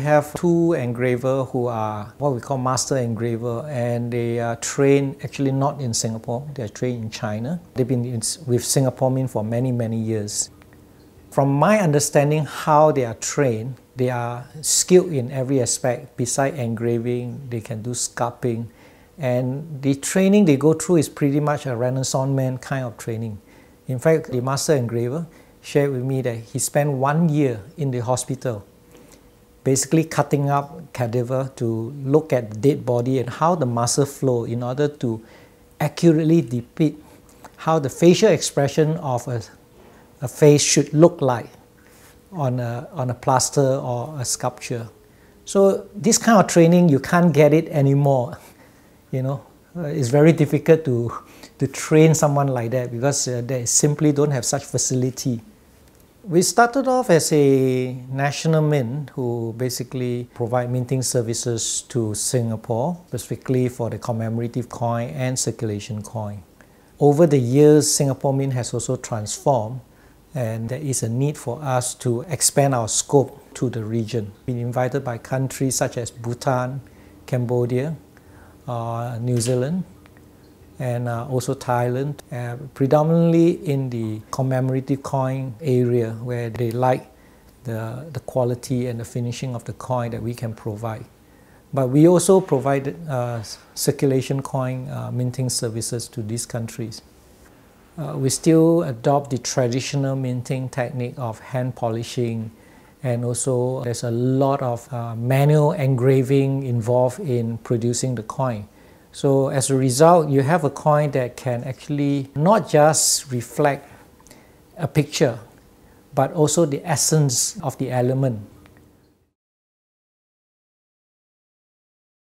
We have two engraver who are what we call master engraver and they are trained actually not in Singapore, they are trained in China. They've been in, with Singapore Mint for many, many years. From my understanding how they are trained, they are skilled in every aspect. Besides engraving, they can do sculpting. And the training they go through is pretty much a Renaissance man kind of training. In fact, the master engraver shared with me that he spent one year in the hospital basically cutting up cadaver to look at the dead body and how the muscle flow in order to accurately depict how the facial expression of a, a face should look like on a, on a plaster or a sculpture. So this kind of training, you can't get it anymore. You know, it's very difficult to, to train someone like that because uh, they simply don't have such facility. We started off as a national mint who basically provide minting services to Singapore, specifically for the commemorative coin and circulation coin. Over the years, Singapore Mint has also transformed and there is a need for us to expand our scope to the region. Been invited by countries such as Bhutan, Cambodia, uh, New Zealand, and uh, also Thailand, uh, predominantly in the commemorative coin area where they like the, the quality and the finishing of the coin that we can provide. But we also provide uh, circulation coin uh, minting services to these countries. Uh, we still adopt the traditional minting technique of hand polishing and also there's a lot of uh, manual engraving involved in producing the coin. So as a result, you have a coin that can actually not just reflect a picture, but also the essence of the element.